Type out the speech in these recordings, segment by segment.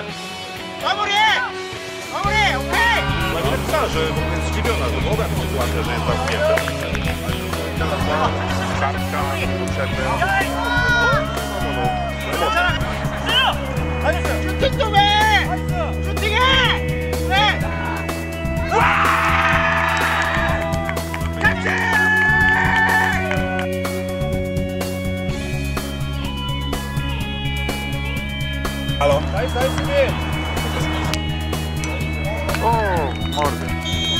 Stefan! Pomóż je! Pomóż je, okej! Okay. Na piłkarze, bo jest zdziwiona, że woda mi sytuacja, że jest zamknięta. Czarka, ハロー。大好き。うん、マルで。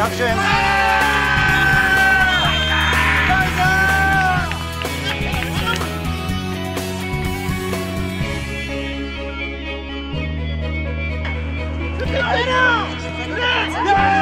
Dankeschön. Yeah!